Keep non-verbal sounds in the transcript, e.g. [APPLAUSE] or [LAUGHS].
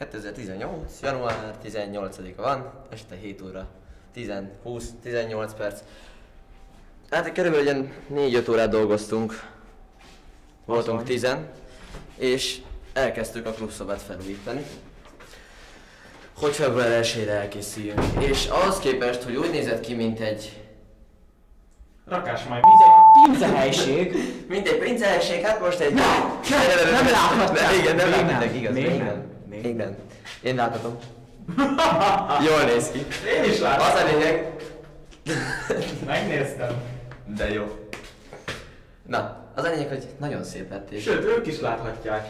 2018. január 18-a van, este 7 óra 10, 20, 18 perc. Hát körülbelül ilyen 4-5 órát dolgoztunk. Voltunk van. 10 és elkezdtük a klubszobát felújítani. Hogy február 1-ére elkészüljünk. És ahhoz képest, hogy úgy nézett ki, mint egy Rakás majd vizet. Pince helység. Mint egy princehesség, [LAUGHS] hát most egy... nem láthatták. Nem, igen, nem Még nem. láthatták, igaz. Még nem. Még Még nem. Én láthatom. [LAUGHS] Jól néz ki. Én is látom. Az a lényeg... Megnéztem. De jó. Na, az a lényeg, hogy nagyon szép lett és... Sőt, ők is láthatják.